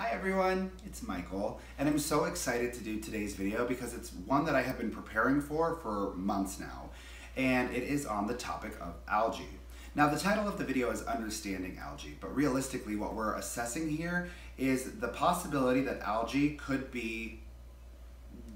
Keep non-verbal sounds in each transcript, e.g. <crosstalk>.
Hi everyone, it's Michael, and I'm so excited to do today's video because it's one that I have been preparing for for months now, and it is on the topic of algae. Now the title of the video is Understanding Algae, but realistically what we're assessing here is the possibility that algae could be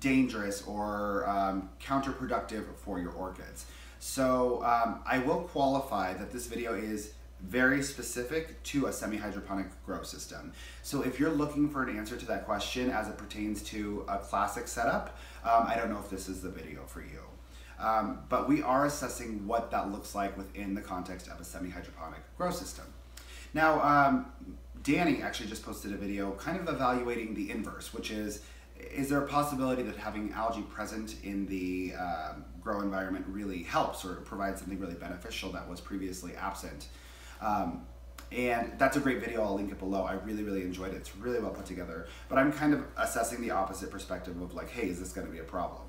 dangerous or um, counterproductive for your orchids. So um, I will qualify that this video is very specific to a semi-hydroponic grow system. So if you're looking for an answer to that question as it pertains to a classic setup, um, I don't know if this is the video for you. Um, but we are assessing what that looks like within the context of a semi-hydroponic grow system. Now, um, Danny actually just posted a video kind of evaluating the inverse, which is, is there a possibility that having algae present in the um, grow environment really helps or provides something really beneficial that was previously absent? Um, and that's a great video, I'll link it below. I really, really enjoyed it. It's really well put together. But I'm kind of assessing the opposite perspective of like, hey, is this gonna be a problem?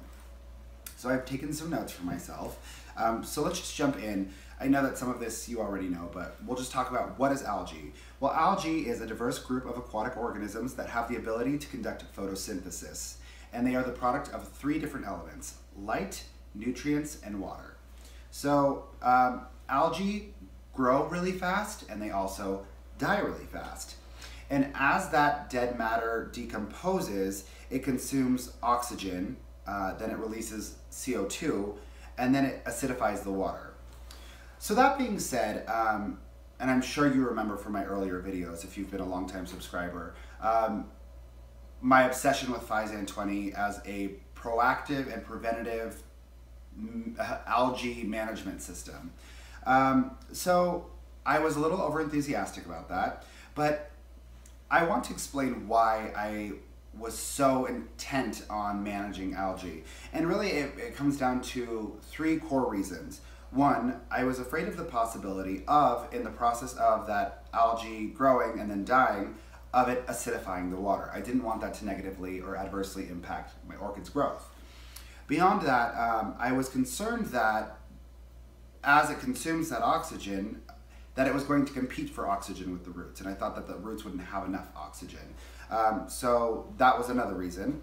So I've taken some notes for myself. Um, so let's just jump in. I know that some of this you already know, but we'll just talk about what is algae. Well, algae is a diverse group of aquatic organisms that have the ability to conduct photosynthesis. And they are the product of three different elements, light, nutrients, and water. So um, algae grow really fast and they also die really fast. And as that dead matter decomposes, it consumes oxygen, uh, then it releases CO2, and then it acidifies the water. So that being said, um, and I'm sure you remember from my earlier videos if you've been a long-time subscriber, um, my obsession with Physan 20 as a proactive and preventative mm, algae management system. Um, so I was a little over enthusiastic about that, but I want to explain why I was so intent on managing algae. And really, it, it, comes down to three core reasons. One, I was afraid of the possibility of, in the process of that algae growing and then dying, of it acidifying the water. I didn't want that to negatively or adversely impact my orchid's growth. Beyond that, um, I was concerned that as it consumes that oxygen, that it was going to compete for oxygen with the roots. And I thought that the roots wouldn't have enough oxygen. Um, so that was another reason.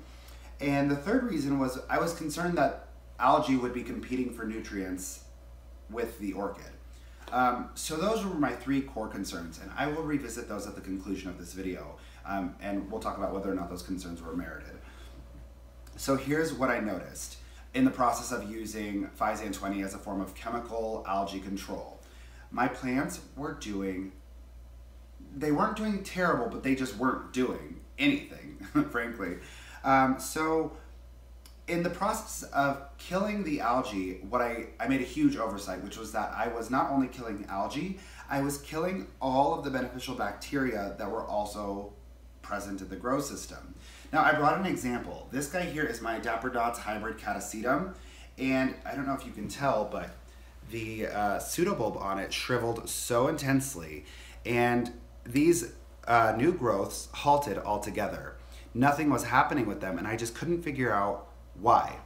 And the third reason was I was concerned that algae would be competing for nutrients with the orchid. Um, so those were my three core concerns, and I will revisit those at the conclusion of this video, um, and we'll talk about whether or not those concerns were merited. So here's what I noticed in the process of using Physan 20 as a form of chemical algae control. My plants were doing, they weren't doing terrible, but they just weren't doing anything, <laughs> frankly. Um, so in the process of killing the algae, what I, I made a huge oversight, which was that I was not only killing algae, I was killing all of the beneficial bacteria that were also present in the grow system. Now I brought an example. This guy here is my Dapper Dots hybrid catasetum, and I don't know if you can tell, but the uh, pseudobulb on it shriveled so intensely, and these uh, new growths halted altogether. Nothing was happening with them, and I just couldn't figure out why.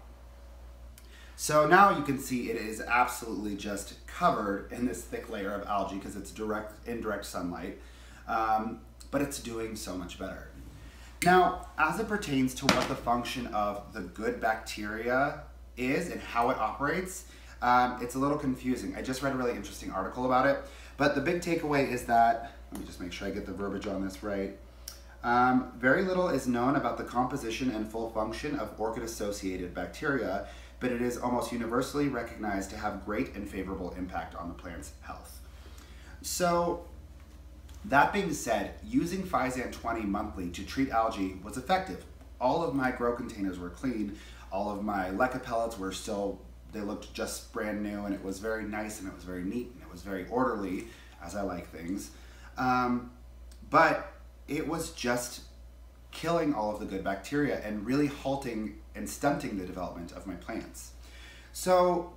So now you can see it is absolutely just covered in this thick layer of algae because it's direct, indirect sunlight, um, but it's doing so much better. Now, as it pertains to what the function of the good bacteria is and how it operates, um, it's a little confusing. I just read a really interesting article about it, but the big takeaway is that, let me just make sure I get the verbiage on this right. Um, very little is known about the composition and full function of orchid-associated bacteria, but it is almost universally recognized to have great and favorable impact on the plant's health. So that being said, using Physan 20 monthly to treat algae was effective. All of my grow containers were clean. All of my leca pellets were still, they looked just brand new and it was very nice and it was very neat and it was very orderly, as I like things. Um, but it was just killing all of the good bacteria and really halting and stunting the development of my plants. So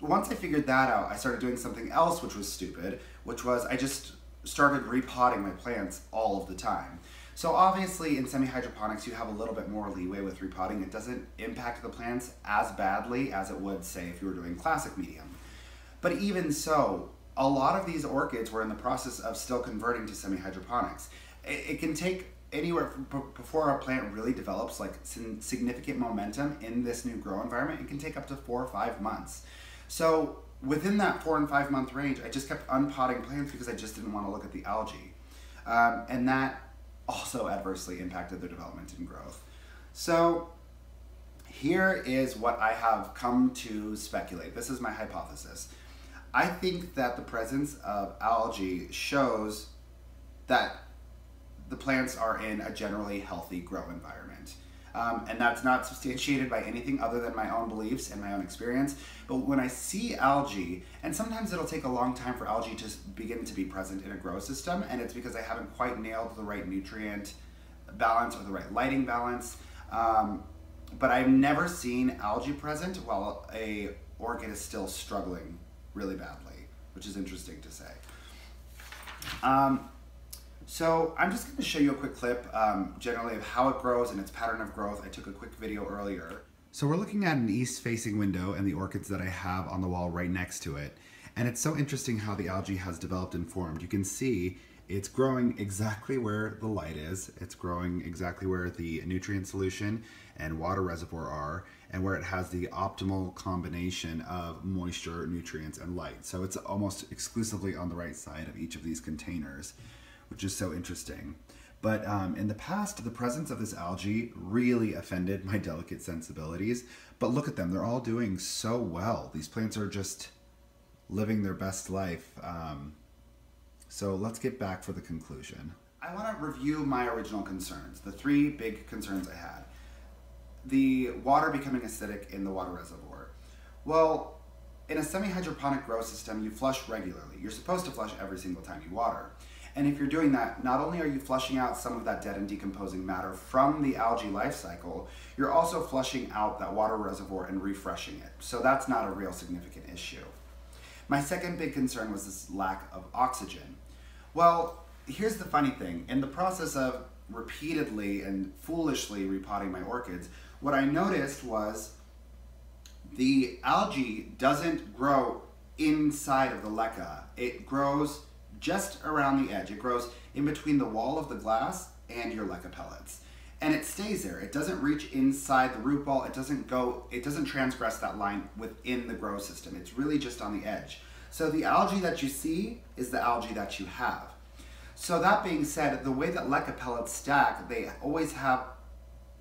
once I figured that out, I started doing something else which was stupid, which was I just started repotting my plants all of the time. So obviously in semi-hydroponics you have a little bit more leeway with repotting. It doesn't impact the plants as badly as it would say if you were doing classic medium. But even so, a lot of these orchids were in the process of still converting to semi-hydroponics. It, it can take anywhere before a plant really develops like significant momentum in this new grow environment, it can take up to four or five months. So within that four and five month range, I just kept unpotting plants because I just didn't want to look at the algae. Um, and that also adversely impacted their development and growth. So here is what I have come to speculate. This is my hypothesis. I think that the presence of algae shows that the plants are in a generally healthy grow environment. Um, and that's not substantiated by anything other than my own beliefs and my own experience. But when I see algae, and sometimes it'll take a long time for algae to begin to be present in a grow system, and it's because I haven't quite nailed the right nutrient balance or the right lighting balance. Um, but I've never seen algae present while a orchid is still struggling really badly, which is interesting to say. Um, so I'm just going to show you a quick clip um, generally of how it grows and its pattern of growth. I took a quick video earlier. So we're looking at an east facing window and the orchids that I have on the wall right next to it. And it's so interesting how the algae has developed and formed. You can see it's growing exactly where the light is. It's growing exactly where the nutrient solution and water reservoir are and where it has the optimal combination of moisture, nutrients, and light. So it's almost exclusively on the right side of each of these containers which is so interesting. But um, in the past, the presence of this algae really offended my delicate sensibilities. But look at them, they're all doing so well. These plants are just living their best life. Um, so let's get back for the conclusion. I want to review my original concerns, the three big concerns I had. The water becoming acidic in the water reservoir. Well, in a semi-hydroponic grow system, you flush regularly. You're supposed to flush every single time you water. And if you're doing that, not only are you flushing out some of that dead and decomposing matter from the algae life cycle, you're also flushing out that water reservoir and refreshing it. So that's not a real significant issue. My second big concern was this lack of oxygen. Well, here's the funny thing. In the process of repeatedly and foolishly repotting my orchids, what I noticed was the algae doesn't grow inside of the leca. It grows just around the edge. It grows in between the wall of the glass and your leca pellets. And it stays there. It doesn't reach inside the root ball. It doesn't go, it doesn't transgress that line within the grow system. It's really just on the edge. So the algae that you see is the algae that you have. So that being said, the way that leca pellets stack, they always have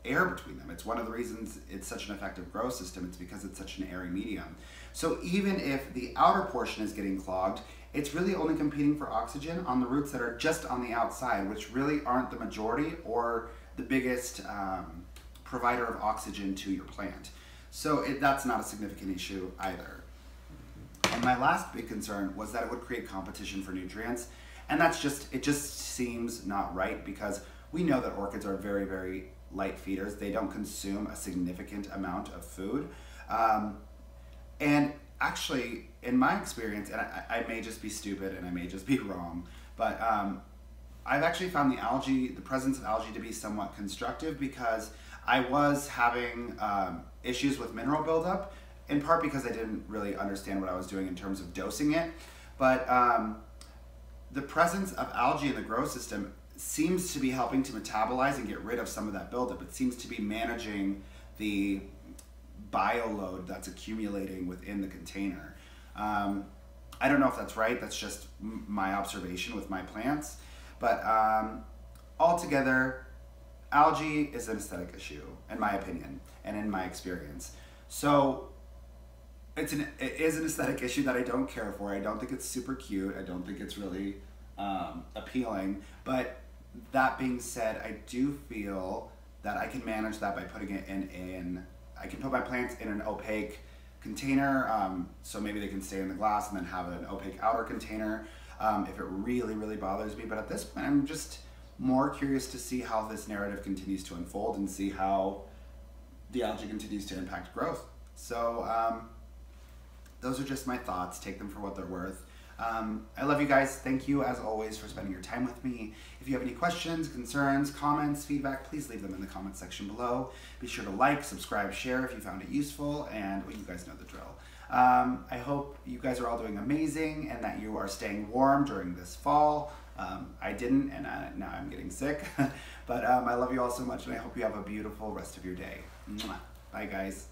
air between them. It's one of the reasons it's such an effective grow system. It's because it's such an airy medium. So even if the outer portion is getting clogged, it's really only competing for oxygen on the roots that are just on the outside, which really aren't the majority or the biggest um, provider of oxygen to your plant. So it, that's not a significant issue either. And my last big concern was that it would create competition for nutrients. And that's just, it just seems not right because we know that orchids are very, very light feeders. They don't consume a significant amount of food. Um, and actually, in my experience, and I, I, may just be stupid and I may just be <laughs> wrong, but um, I've actually found the algae, the presence of algae to be somewhat constructive because I was having um, issues with mineral buildup, in part because I didn't really understand what I was doing in terms of dosing it. But um, the presence of algae in the grow system seems to be helping to metabolize and get rid of some of that buildup. It seems to be managing the bioload that's accumulating within the container. Um, I don't know if that's right, that's just my observation with my plants, but um, altogether, algae is an aesthetic issue, in my opinion, and in my experience. So it's an, it is an aesthetic issue that I don't care for. I don't think it's super cute. I don't think it's really um, appealing. But that being said, I do feel that I can manage that by putting it in, in I can put my plants in an opaque container, um, so maybe they can stay in the glass and then have an opaque outer container um, if it really, really bothers me. But at this point, I'm just more curious to see how this narrative continues to unfold and see how the algae continues to impact growth. So um, those are just my thoughts. Take them for what they're worth. Um, I love you guys. Thank you, as always, for spending your time with me. If you have any questions, concerns, comments, feedback, please leave them in the comments section below. Be sure to like, subscribe, share if you found it useful, and well, you guys know the drill. Um, I hope you guys are all doing amazing and that you are staying warm during this fall. Um, I didn't, and I, now I'm getting sick. <laughs> but um, I love you all so much, and I hope you have a beautiful rest of your day. Mwah. Bye, guys.